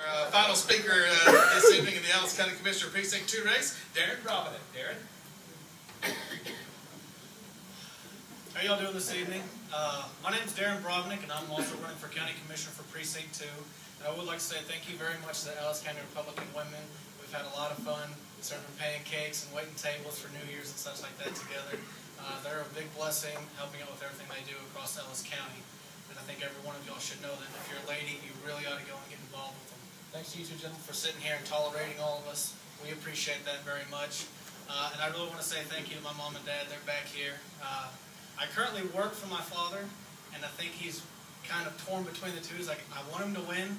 Our uh, final speaker uh, this evening in the Ellis County Commissioner Precinct 2 race, Darren Bravenec. Darren? How y'all doing this evening? Uh, my name is Darren Bravenec, and I'm also running for County Commissioner for Precinct 2. And I would like to say thank you very much to the Ellis County Republican women. We've had a lot of fun serving pancakes and waiting tables for New Year's and such like that together. Uh, they're a big blessing, helping out with everything they do across Ellis County. And I think every one of y'all should know that if you're a lady, you really ought to go and get involved with them. Thanks to you two gentlemen for sitting here and tolerating all of us. We appreciate that very much. Uh, and I really want to say thank you to my mom and dad. They're back here. Uh, I currently work for my father, and I think he's kind of torn between the two. He's like, I want him to win.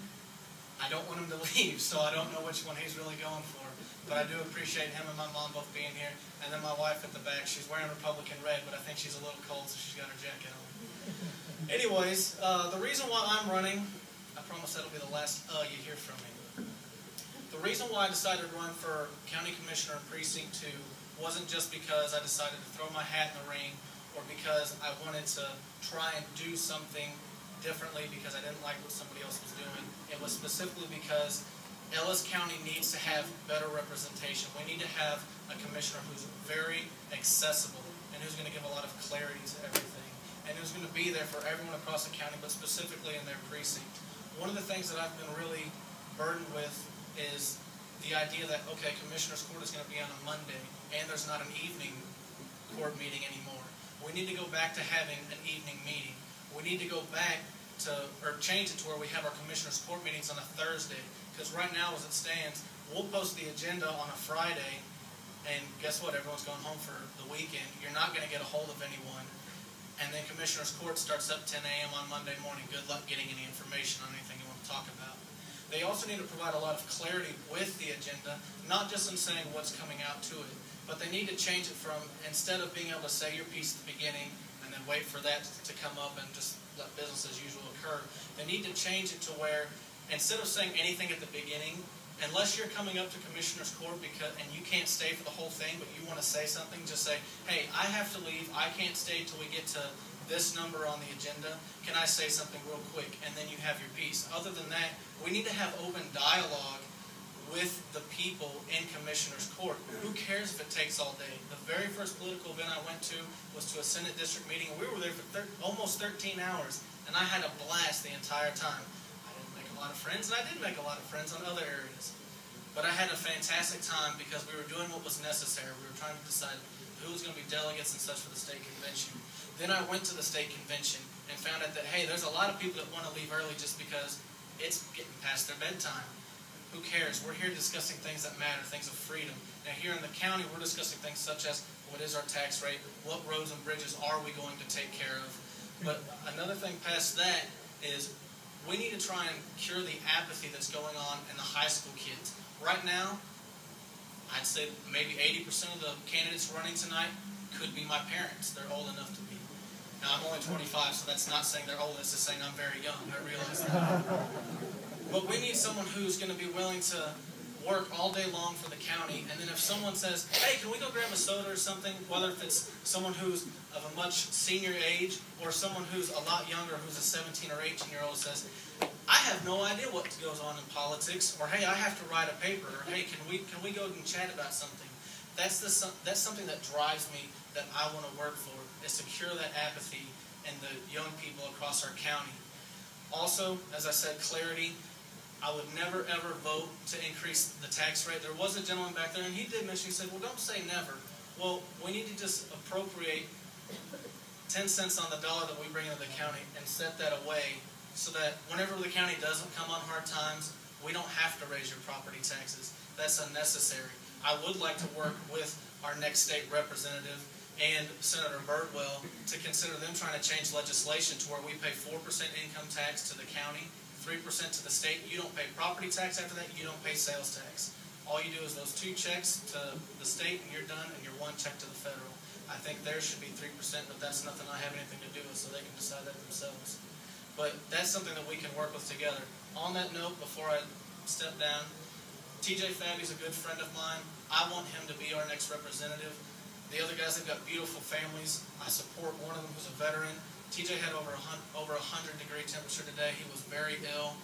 I don't want him to leave, so I don't know which one he's really going for. But I do appreciate him and my mom both being here. And then my wife at the back, she's wearing Republican red, but I think she's a little cold, so she's got her jacket on. Anyways, uh, the reason why I'm running, promise that'll be the last uh you hear from me. The reason why I decided to run for County Commissioner in Precinct 2 wasn't just because I decided to throw my hat in the ring or because I wanted to try and do something differently because I didn't like what somebody else was doing. It was specifically because Ellis County needs to have better representation. We need to have a commissioner who's very accessible and who's going to give a lot of clarity to everything and who's going to be there for everyone across the county, but specifically in their precinct. One of the things that I've been really burdened with is the idea that, okay, Commissioner's Court is going to be on a Monday, and there's not an evening court meeting anymore. We need to go back to having an evening meeting. We need to go back to, or change it to where we have our Commissioner's Court meetings on a Thursday. Because right now, as it stands, we'll post the agenda on a Friday, and guess what? Everyone's going home for the weekend. You're not going to get a hold of anyone and then Commissioner's Court starts up 10 a.m. on Monday morning. Good luck getting any information on anything you want to talk about. They also need to provide a lot of clarity with the agenda, not just in saying what's coming out to it, but they need to change it from, instead of being able to say your piece at the beginning and then wait for that to come up and just let business as usual occur, they need to change it to where, instead of saying anything at the beginning, unless you're coming up to commissioner's court because and you can't stay for the whole thing, but you want to say something, just say, "Hey, I have to leave. I can't stay till we get to this number on the agenda. Can I say something real quick?" And then you have your piece. Other than that, we need to have open dialogue with the people in commissioner's court. Who cares if it takes all day? The very first political event I went to was to a Senate district meeting, and we were there for almost 13 hours, and I had a blast the entire time lot of friends, and I did make a lot of friends on other areas. But I had a fantastic time because we were doing what was necessary. We were trying to decide who was going to be delegates and such for the state convention. Then I went to the state convention and found out that, hey, there's a lot of people that want to leave early just because it's getting past their bedtime. Who cares? We're here discussing things that matter, things of freedom. Now here in the county, we're discussing things such as what is our tax rate, what roads and bridges are we going to take care of. But another thing past that is we need to try and cure the apathy that's going on in the high school kids. Right now, I'd say maybe 80% of the candidates running tonight could be my parents. They're old enough to be. Now, I'm only 25, so that's not saying they're old. It's just saying I'm very young. I realize that. but we need someone who's going to be willing to work all day long for the county, and then if someone says, hey, can we go grab a soda or something, whether if it's someone who's of a much senior age or someone who's a lot younger, who's a 17 or 18 year old says, I have no idea what goes on in politics, or hey, I have to write a paper, or hey, can we can we go and chat about something? That's the that's something that drives me that I want to work for is to cure that apathy in the young people across our county. Also, as I said, clarity. I would never ever vote to increase the tax rate. There was a gentleman back there, and he did mention, he said, well, don't say never. Well, we need to just appropriate 10 cents on the dollar that we bring into the county and set that away so that whenever the county doesn't come on hard times, we don't have to raise your property taxes. That's unnecessary. I would like to work with our next state representative and Senator Birdwell to consider them trying to change legislation to where we pay 4% income tax to the county 3% to the state. You don't pay property tax after that. You don't pay sales tax. All you do is those two checks to the state and you're done, and your one check to the federal. I think theirs should be 3%, but that's nothing I have anything to do with, so they can decide that themselves. But that's something that we can work with together. On that note, before I step down, TJ Fabby's a good friend of mine. I want him to be our next representative. The other guys have got beautiful families. I support one of them who's a veteran. TJ had over a over 100 degree temperature today. He was very ill.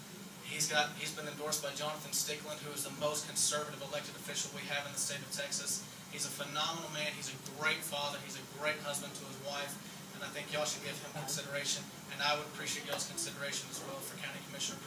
He's got, he's been endorsed by Jonathan Stickland, who is the most conservative elected official we have in the state of Texas. He's a phenomenal man. He's a great father. He's a great husband to his wife. And I think y'all should give him consideration. And I would appreciate y'all's consideration as well for County Commissioner